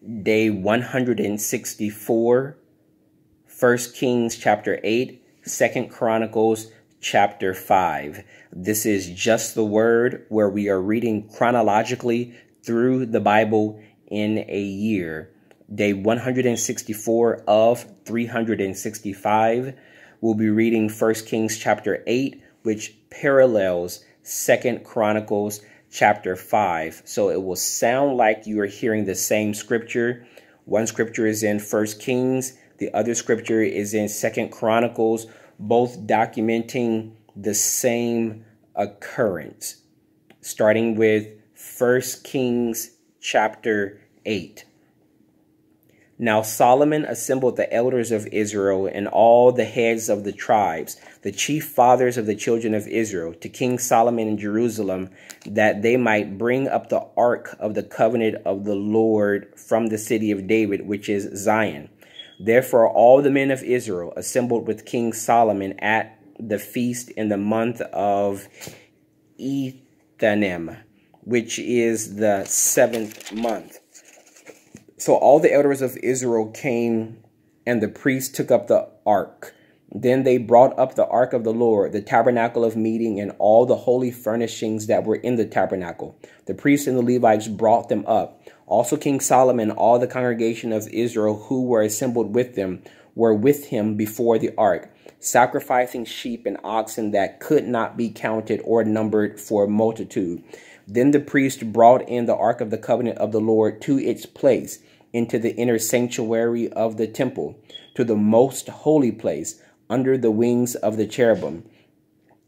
day 164, 1 Kings chapter 8, 2 Chronicles chapter 5. This is just the word where we are reading chronologically through the Bible in a year. Day 164 of 365. We'll be reading 1 Kings chapter 8, which parallels 2 Chronicles chapter 5. So it will sound like you are hearing the same scripture. One scripture is in First Kings, the other scripture is in Second Chronicles, both documenting the same occurrence. Starting with First Kings chapter 8. Now Solomon assembled the elders of Israel and all the heads of the tribes, the chief fathers of the children of Israel, to King Solomon in Jerusalem, that they might bring up the ark of the covenant of the Lord from the city of David, which is Zion. Therefore all the men of Israel assembled with King Solomon at the feast in the month of Ethanim, which is the seventh month. So all the elders of Israel came, and the priests took up the ark. Then they brought up the ark of the Lord, the tabernacle of meeting, and all the holy furnishings that were in the tabernacle. The priests and the Levites brought them up. Also King Solomon, all the congregation of Israel who were assembled with them, were with him before the ark, sacrificing sheep and oxen that could not be counted or numbered for multitude. Then the priest brought in the ark of the covenant of the Lord to its place into the inner sanctuary of the temple, to the most holy place, under the wings of the cherubim.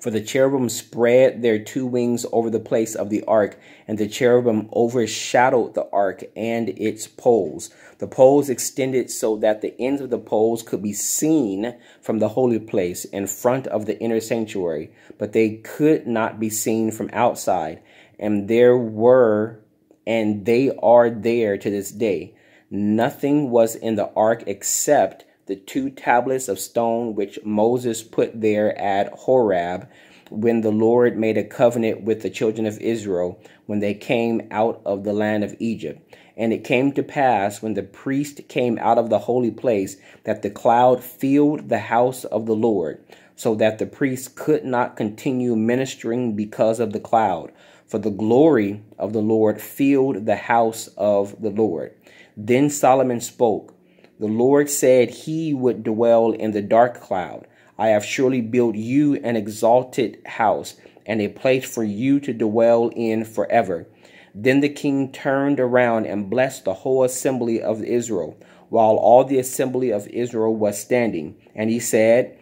For the cherubim spread their two wings over the place of the ark, and the cherubim overshadowed the ark and its poles. The poles extended so that the ends of the poles could be seen from the holy place in front of the inner sanctuary, but they could not be seen from outside. And there were, and they are there to this day, Nothing was in the ark except the two tablets of stone which Moses put there at Horeb when the Lord made a covenant with the children of Israel when they came out of the land of Egypt. And it came to pass when the priest came out of the holy place that the cloud filled the house of the Lord, so that the priest could not continue ministering because of the cloud. For the glory of the Lord filled the house of the Lord. Then Solomon spoke. The Lord said he would dwell in the dark cloud. I have surely built you an exalted house and a place for you to dwell in forever. Then the king turned around and blessed the whole assembly of Israel, while all the assembly of Israel was standing. And he said,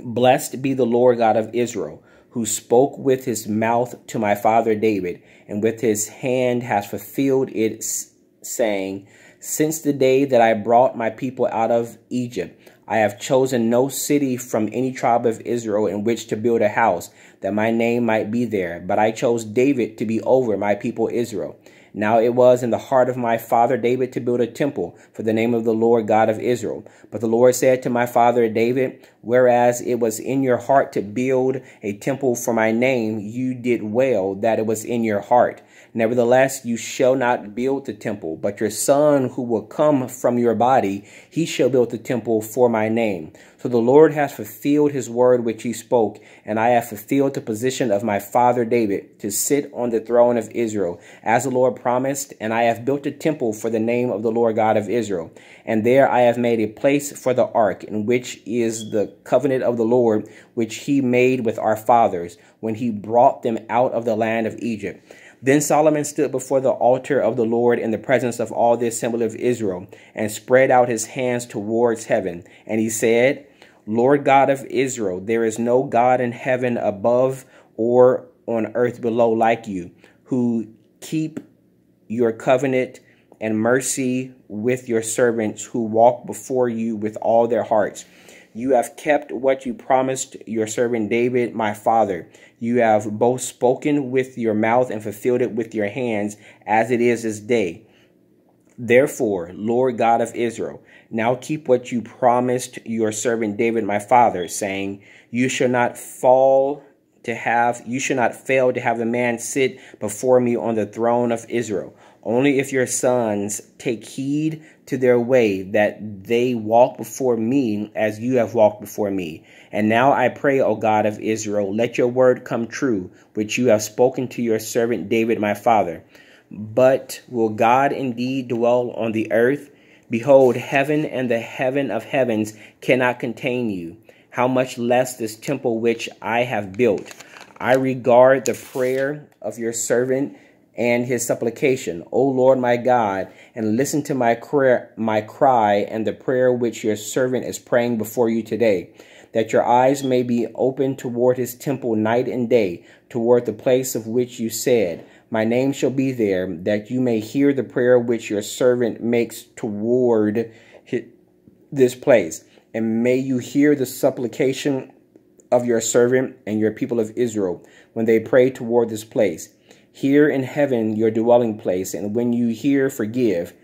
Blessed be the Lord God of Israel, who spoke with his mouth to my father David, and with his hand has fulfilled it saying, Since the day that I brought my people out of Egypt, I have chosen no city from any tribe of Israel in which to build a house, that my name might be there. But I chose David to be over my people Israel. Now it was in the heart of my father David to build a temple for the name of the Lord God of Israel. But the Lord said to my father David, Whereas it was in your heart to build a temple for my name, you did well that it was in your heart. Nevertheless, you shall not build the temple, but your son who will come from your body, he shall build the temple for my name. So the Lord has fulfilled his word which he spoke, and I have fulfilled the position of my father David to sit on the throne of Israel, as the Lord promised, and I have built a temple for the name of the Lord God of Israel. And there I have made a place for the ark, in which is the covenant of the Lord, which he made with our fathers, when he brought them out of the land of Egypt. Then Solomon stood before the altar of the Lord in the presence of all the assembly of Israel and spread out his hands towards heaven. And he said, Lord God of Israel, there is no God in heaven above or on earth below like you, who keep your covenant and mercy with your servants who walk before you with all their hearts. You have kept what you promised your servant David, my father. You have both spoken with your mouth and fulfilled it with your hands, as it is this day. Therefore, Lord God of Israel, now keep what you promised your servant David, my father, saying, You shall not fall to have, you shall not fail to have a man sit before me on the throne of Israel. Only if your sons take heed to their way that they walk before me as you have walked before me. And now I pray, O God of Israel, let your word come true, which you have spoken to your servant David my father. But will God indeed dwell on the earth? Behold, heaven and the heaven of heavens cannot contain you. How much less this temple which I have built? I regard the prayer of your servant and his supplication, O Lord my God, and listen to my prayer, my cry and the prayer which your servant is praying before you today, that your eyes may be open toward his temple night and day, toward the place of which you said, My name shall be there, that you may hear the prayer which your servant makes toward this place. And may you hear the supplication of your servant and your people of Israel when they pray toward this place. Hear in heaven your dwelling place, and when you hear, forgive.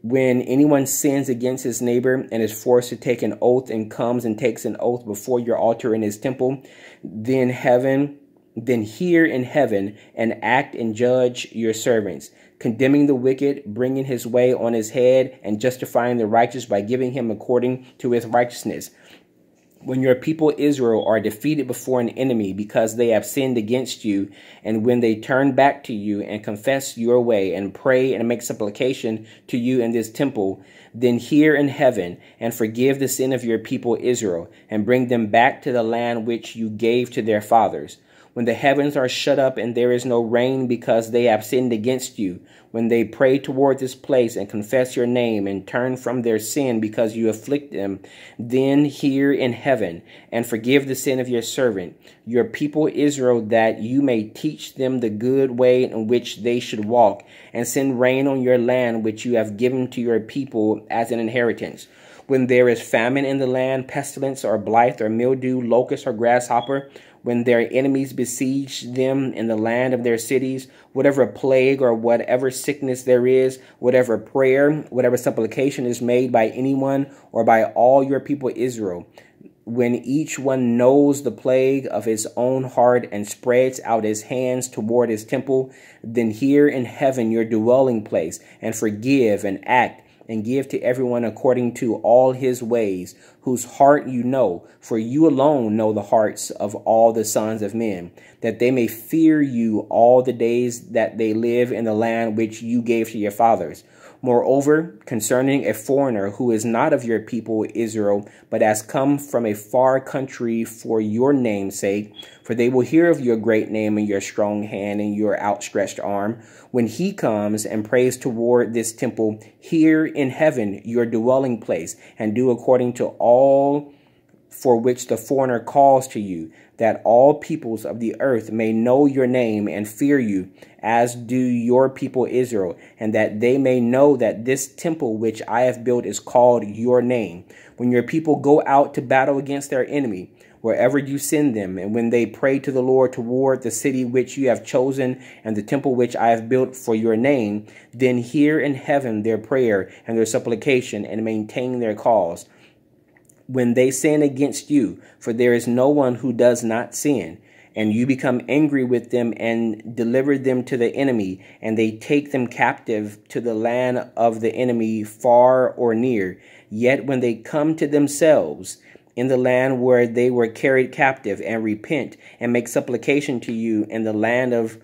When anyone sins against his neighbor and is forced to take an oath and comes and takes an oath before your altar in his temple, then heaven, then hear in heaven and act and judge your servants, condemning the wicked, bringing his way on his head, and justifying the righteous by giving him according to his righteousness. When your people Israel are defeated before an enemy because they have sinned against you, and when they turn back to you and confess your way and pray and make supplication to you in this temple, then hear in heaven and forgive the sin of your people Israel and bring them back to the land which you gave to their fathers when the heavens are shut up and there is no rain because they have sinned against you, when they pray toward this place and confess your name and turn from their sin because you afflict them, then hear in heaven and forgive the sin of your servant, your people Israel, that you may teach them the good way in which they should walk, and send rain on your land which you have given to your people as an inheritance. When there is famine in the land, pestilence or blight or mildew, locust or grasshopper, when their enemies besiege them in the land of their cities, whatever plague or whatever sickness there is, whatever prayer, whatever supplication is made by anyone or by all your people Israel, when each one knows the plague of his own heart and spreads out his hands toward his temple, then hear in heaven your dwelling place and forgive and act and give to everyone according to all his ways, whose heart you know, for you alone know the hearts of all the sons of men, that they may fear you all the days that they live in the land which you gave to your fathers. Moreover, concerning a foreigner who is not of your people Israel, but has come from a far country for your name's sake, for they will hear of your great name and your strong hand and your outstretched arm, when he comes and prays toward this temple here in heaven, your dwelling place, and do according to all for which the foreigner calls to you, that all peoples of the earth may know your name and fear you, as do your people Israel, and that they may know that this temple which I have built is called your name. When your people go out to battle against their enemy, wherever you send them, and when they pray to the Lord toward the city which you have chosen and the temple which I have built for your name, then hear in heaven their prayer and their supplication and maintain their cause when they sin against you, for there is no one who does not sin. And you become angry with them and deliver them to the enemy, and they take them captive to the land of the enemy, far or near. Yet when they come to themselves in the land where they were carried captive, and repent and make supplication to you in the land of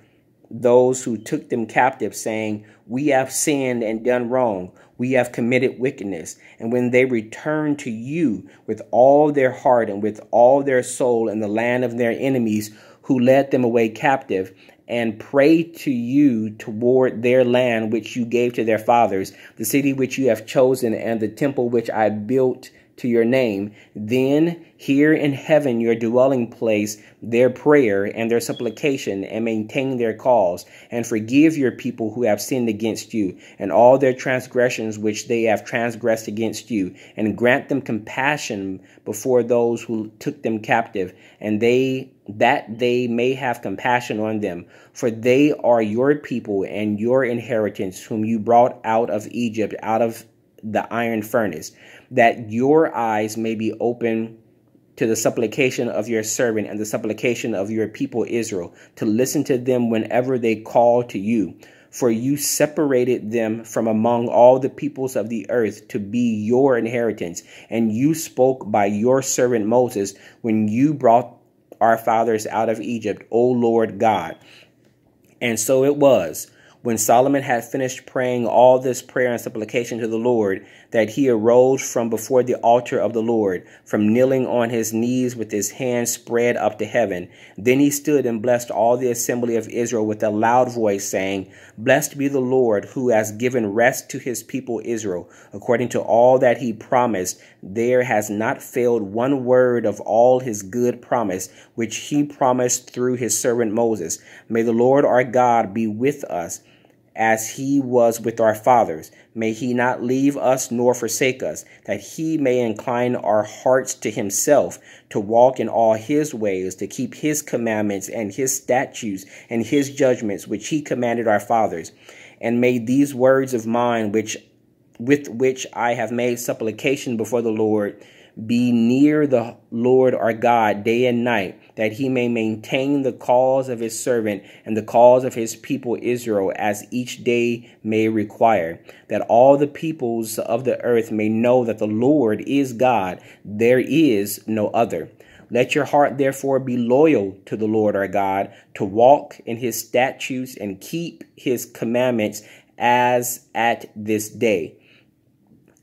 those who took them captive, saying, We have sinned and done wrong. We have committed wickedness. And when they return to you with all their heart and with all their soul in the land of their enemies who led them away captive, and pray to you toward their land which you gave to their fathers, the city which you have chosen, and the temple which I built to your name, then hear in heaven your dwelling place their prayer and their supplication, and maintain their cause, and forgive your people who have sinned against you, and all their transgressions which they have transgressed against you, and grant them compassion before those who took them captive, and they that they may have compassion on them. For they are your people and your inheritance, whom you brought out of Egypt, out of the iron furnace, that your eyes may be open to the supplication of your servant and the supplication of your people Israel, to listen to them whenever they call to you. For you separated them from among all the peoples of the earth to be your inheritance. And you spoke by your servant Moses when you brought our fathers out of Egypt, O Lord God. And so it was when Solomon had finished praying all this prayer and supplication to the Lord, that he arose from before the altar of the Lord, from kneeling on his knees with his hands spread up to heaven. Then he stood and blessed all the assembly of Israel with a loud voice, saying, Blessed be the Lord, who has given rest to his people Israel, according to all that he promised. There has not failed one word of all his good promise, which he promised through his servant Moses. May the Lord our God be with us as he was with our fathers. May he not leave us nor forsake us, that he may incline our hearts to himself, to walk in all his ways, to keep his commandments and his statutes and his judgments, which he commanded our fathers. And may these words of mine, which with which I have made supplication before the Lord, be near the Lord our God day and night, that he may maintain the cause of his servant and the cause of his people Israel as each day may require, that all the peoples of the earth may know that the Lord is God, there is no other. Let your heart therefore be loyal to the Lord our God, to walk in his statutes and keep his commandments as at this day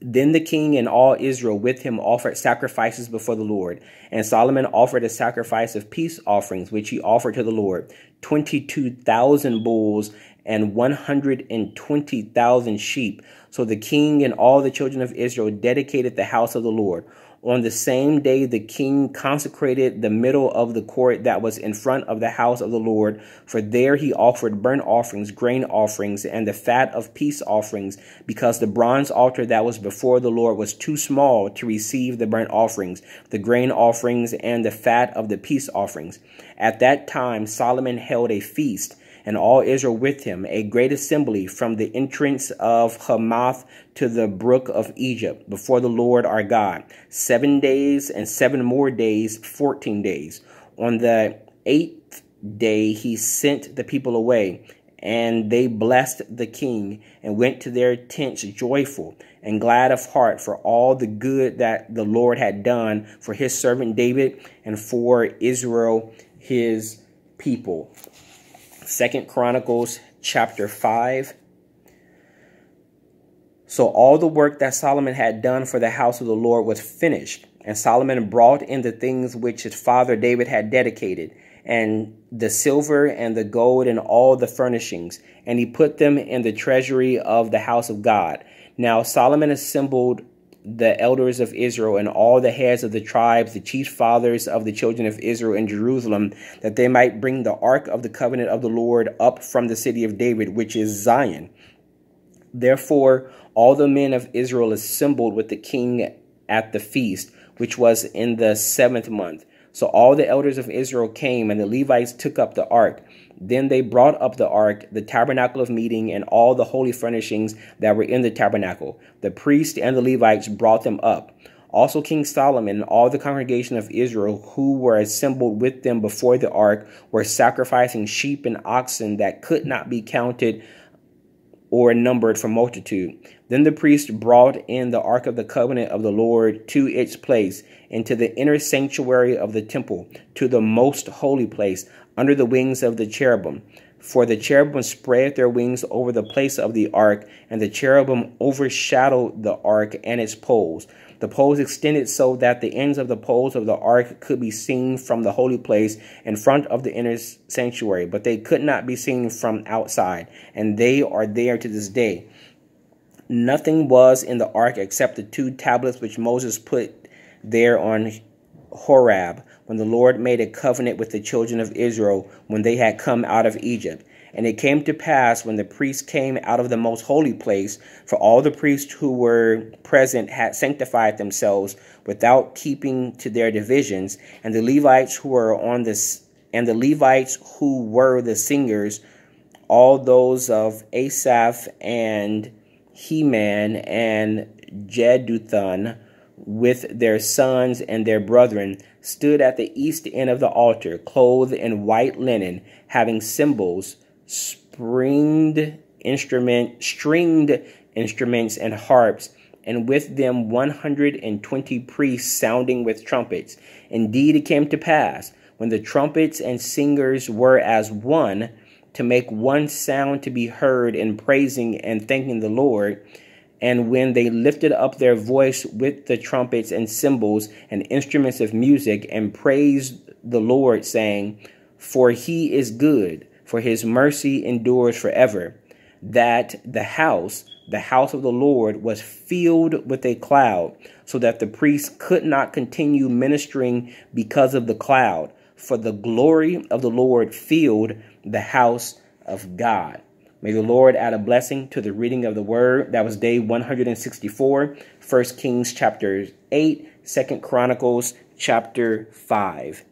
then the king and all Israel with him offered sacrifices before the Lord. And Solomon offered a sacrifice of peace offerings, which he offered to the Lord 22,000 bulls and 120,000 sheep. So the king and all the children of Israel dedicated the house of the Lord. On the same day, the king consecrated the middle of the court that was in front of the house of the Lord, for there he offered burnt offerings, grain offerings, and the fat of peace offerings, because the bronze altar that was before the Lord was too small to receive the burnt offerings, the grain offerings, and the fat of the peace offerings. At that time, Solomon held a feast and all Israel with him, a great assembly from the entrance of Hamath to the brook of Egypt before the Lord our God. Seven days and seven more days, fourteen days. On the eighth day he sent the people away, and they blessed the king and went to their tents joyful and glad of heart for all the good that the Lord had done for his servant David and for Israel his people. Second Chronicles chapter 5. So all the work that Solomon had done for the house of the Lord was finished, and Solomon brought in the things which his father David had dedicated, and the silver and the gold and all the furnishings, and he put them in the treasury of the house of God. Now Solomon assembled the elders of Israel and all the heads of the tribes, the chief fathers of the children of Israel in Jerusalem, that they might bring the ark of the covenant of the Lord up from the city of David, which is Zion. Therefore, all the men of Israel assembled with the king at the feast, which was in the seventh month. So all the elders of Israel came, and the Levites took up the ark. Then they brought up the ark, the tabernacle of meeting, and all the holy furnishings that were in the tabernacle. The priests and the Levites brought them up. Also, King Solomon and all the congregation of Israel who were assembled with them before the ark were sacrificing sheep and oxen that could not be counted or numbered for multitude. Then the priest brought in the ark of the covenant of the Lord to its place, into the inner sanctuary of the temple, to the most holy place, under the wings of the cherubim. For the cherubim spread their wings over the place of the ark, and the cherubim overshadowed the ark and its poles. The poles extended so that the ends of the poles of the ark could be seen from the holy place in front of the inner sanctuary, but they could not be seen from outside, and they are there to this day. Nothing was in the ark except the two tablets which Moses put there on Horeb when the Lord made a covenant with the children of Israel when they had come out of Egypt. And it came to pass when the priests came out of the most holy place, for all the priests who were present had sanctified themselves without keeping to their divisions, and the Levites who were on this and the Levites who were the singers, all those of Asaph and Heman and Jeduthun with their sons and their brethren stood at the east end of the altar, clothed in white linen, having cymbals springed instrument, stringed instruments and harps, and with them 120 priests sounding with trumpets. Indeed, it came to pass when the trumpets and singers were as one to make one sound to be heard in praising and thanking the Lord. And when they lifted up their voice with the trumpets and cymbals and instruments of music and praised the Lord, saying, For he is good, for his mercy endures forever, that the house, the house of the Lord, was filled with a cloud, so that the priests could not continue ministering because of the cloud. For the glory of the Lord filled the house of God. May the Lord add a blessing to the reading of the word. That was day 164, 1 Kings chapter 8, 2 Chronicles chapter 5.